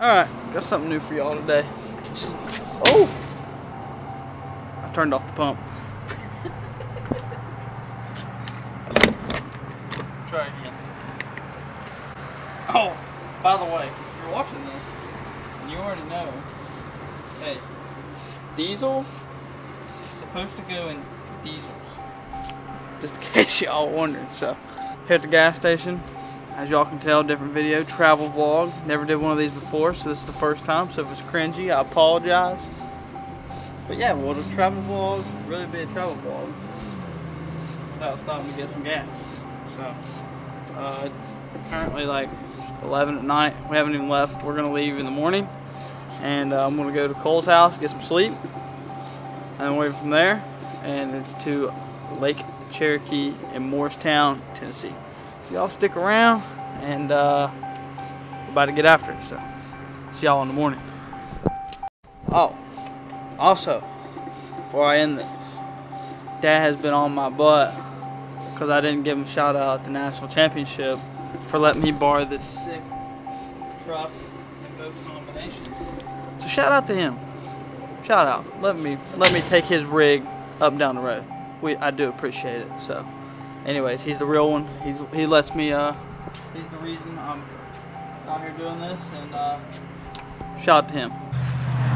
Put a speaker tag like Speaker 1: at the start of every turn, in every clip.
Speaker 1: Alright, got something new for y'all today. Oh! I turned off the pump. Try again. Oh, by the way, if you're watching this, and you already know, hey, diesel is supposed to go in diesels. Just in case y'all wondering. So, here at the gas station, as y'all can tell, different video, travel vlog. Never did one of these before, so this is the first time. So if it's cringy, I apologize. But yeah, well, the travel vlog really be a travel vlog without stopping to get some gas. So uh, it's currently like 11 at night. We haven't even left. We're gonna leave in the morning, and uh, I'm gonna go to Cole's house, get some sleep, and wait from there. And it's to Lake Cherokee in Morristown, Tennessee. So y'all stick around, and uh, about to get after it. So see y'all in the morning. Oh, also, before I end this, Dad has been on my butt because I didn't give him a shout out at the national championship for letting me borrow this sick truck and boat combination. So shout out to him. Shout out. Let me let me take his rig up down the road. We I do appreciate it. So, anyways, he's the real one. He's he lets me. Uh, he's the reason I'm out here doing this, and uh, shout out to him.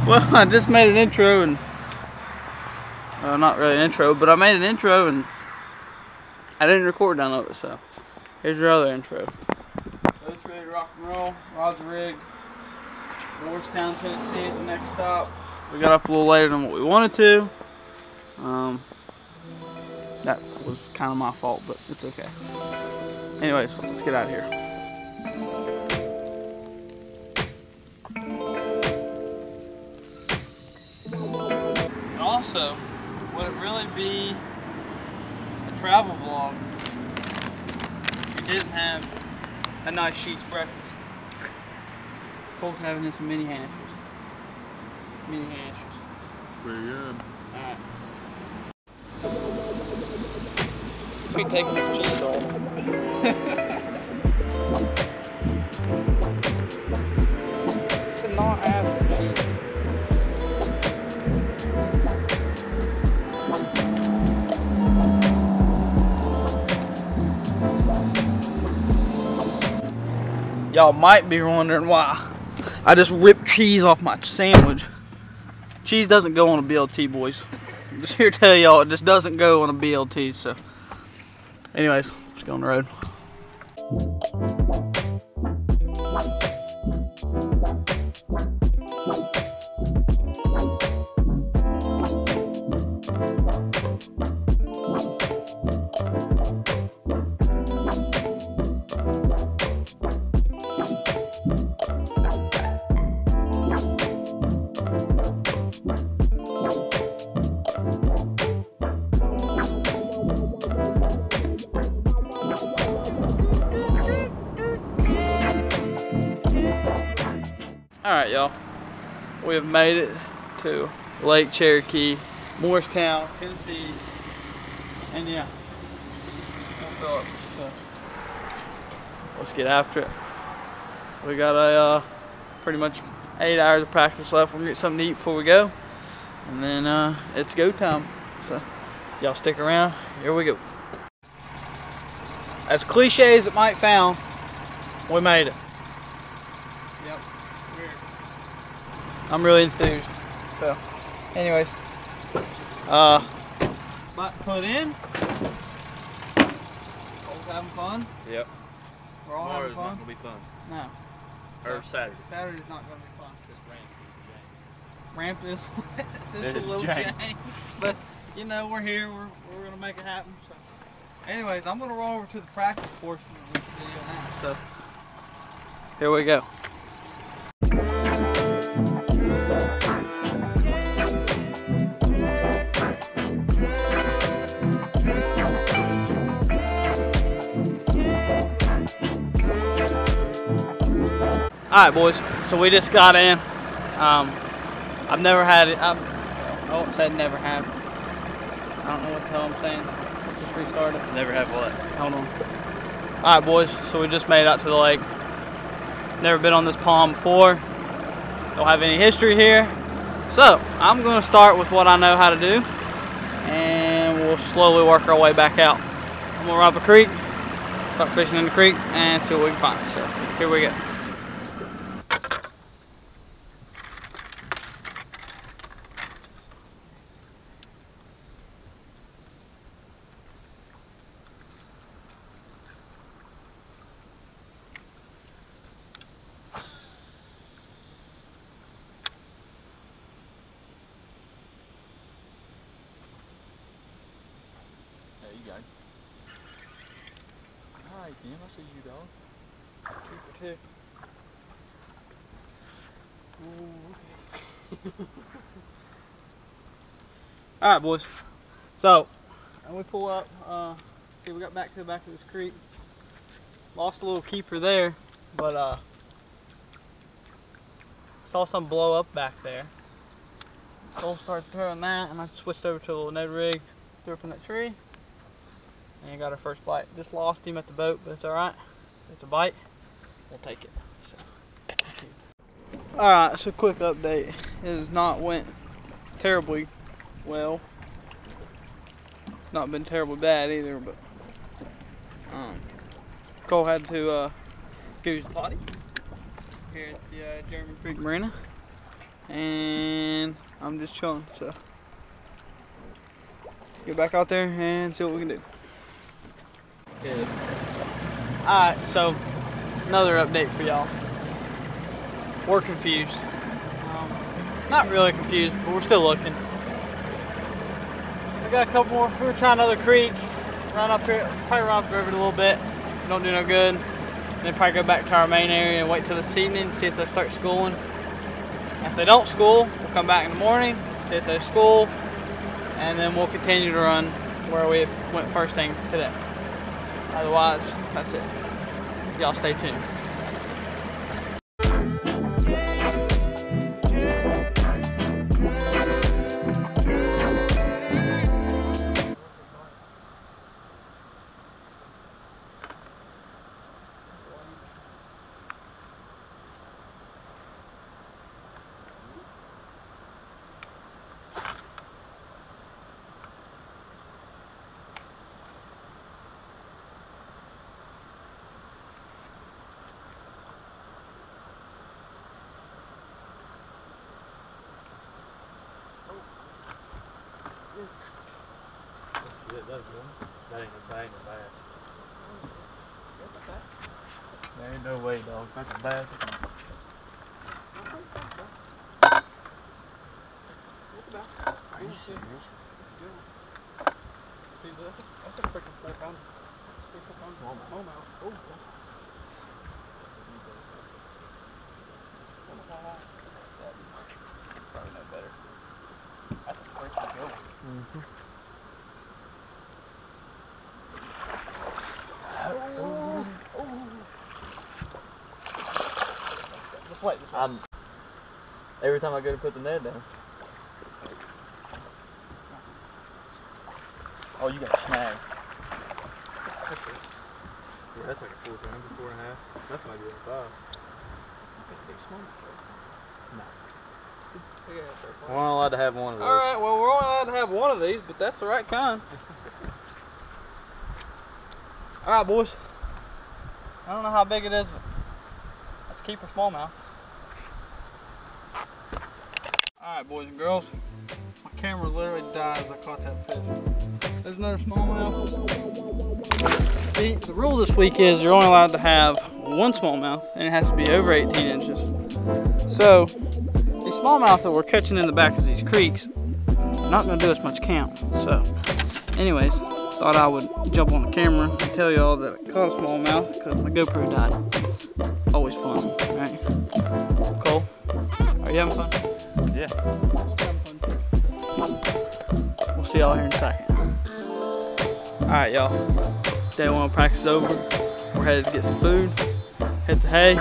Speaker 1: Well, I just made an intro and uh, not really an intro, but I made an intro and I didn't record of it. So here's your other intro. Ready to rock and roll. Rod's rig. Morristown, Tennessee is the next stop. We got up a little later than what we wanted to. Um, that was kind of my fault, but it's okay. Anyways, let's get out of here. And also, would it really be a travel vlog if we didn't have a nice Sheetz breakfast? Cole's having us some mini hashers. Mini hashers.
Speaker 2: Pretty good.
Speaker 1: Alright. We taking this cheese off. Y'all might be wondering why I just ripped cheese off my sandwich. Cheese doesn't go on a BLT, boys. I'm just here to tell y'all it just doesn't go on a BLT. So, anyways, let's go on the road. All right, y'all. We have made it to Lake Cherokee, Morristown, Tennessee, and yeah, we'll let's get after it. We got a uh, pretty much eight hours of practice left. We're gonna get something to eat before we go, and then uh, it's go time. So, y'all stick around. Here we go. As cliche as it might sound, we made it. Yep. I'm really enthused. So, anyways, uh, but put in. Cole's having fun.
Speaker 2: Yep.
Speaker 1: We're all
Speaker 2: Tomorrow's
Speaker 1: having
Speaker 2: not
Speaker 1: fun.
Speaker 2: gonna be fun.
Speaker 1: No,
Speaker 2: Or Saturday.
Speaker 1: Saturday's not gonna be fun.
Speaker 2: Just rain.
Speaker 1: Ramp is this
Speaker 2: It
Speaker 1: is a
Speaker 2: is
Speaker 1: little
Speaker 2: jank.
Speaker 1: jank, but you know we're here. We're we're gonna make it happen. So, anyways, I'm gonna roll over to the practice portion of the video now. So, here we go. All right, boys. So we just got in. Um, I've never had it. I've, I won't say never have. I don't know what the hell I'm saying. Let's just restart it.
Speaker 2: Never have what?
Speaker 1: Hold on. All right, boys. So we just made it out to the lake. Never been on this pond before. don't have any history here. So I'm gonna start with what I know how to do and we'll slowly work our way back out. I'm gonna run up a creek, start fishing in the creek and see what we can find. So here we go.
Speaker 2: Alright, I see you.
Speaker 1: Two for two. All right, boys. So, and we pull up. Uh, see, we got back to the back of this creek. Lost a little keeper there, but uh, saw some blow up back there. So started throwing that, and I switched over to a little Ned rig, threw it from that tree, and got our first bite. Just lost him at the boat, but it's all right. It's a bite. We'll take it. So. All right, so quick update. It has not went terribly well. Not been terribly bad either, but um, Cole had to uh, go use the potty here at the uh, German Creek Marina, and I'm just chilling. So get back out there and see what we can do. Good. Alright, so another update for y'all. We're confused. Um, not really confused, but we're still looking. We got a couple more. We were trying another creek. Run up here, probably run up the river a little bit. Don't do no good. Then probably go back to our main area and wait till this evening, see if they start schooling. If they don't school, we'll come back in the morning, see if they school, and then we'll continue to run where we went first thing today. Otherwise, that's it. Y'all stay tuned.
Speaker 2: Shit, that's good. That ain't a bang or bad. There ain't no way, dog. That's a bad.
Speaker 1: Are you serious? That's a freaking four pounder. Four pounder smallmouth. Smallmouth. Oh. Probably no better. That's a freaking good one.
Speaker 2: Mm-hmm.
Speaker 1: Just wait. Just.
Speaker 2: I'm. Every time I go to put the net down.
Speaker 1: Oh, you got snagged.
Speaker 2: Yeah, that's like a four pounder, four and a half. That's might be a five. We're only allowed to have one of those.
Speaker 1: All right. Well, we're only allowed to have one of these, but that's the right kind. All right, boys. I don't know how big it is, but that's a keeper smallmouth. All right, boys and girls. My camera literally died as I caught that fish. There's another smallmouth. See, the rule this week is you're only allowed to have one smallmouth, and it has to be over 18 inches. So, these smallmouth that we're catching in the back of these creeks not going to do us much count. So, anyways, thought I would jump on the camera and tell y'all that I caught a smallmouth because my GoPro died. Always fun, right? Cole, are you having fun?
Speaker 2: Yeah.
Speaker 1: We'll see y'all here in a second. Alright, y'all. Day one practice over. We're headed to get some food, hit the hay.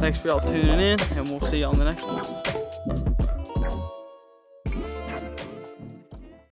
Speaker 1: Thanks for y'all tuning in, and we'll see y'all on the next one.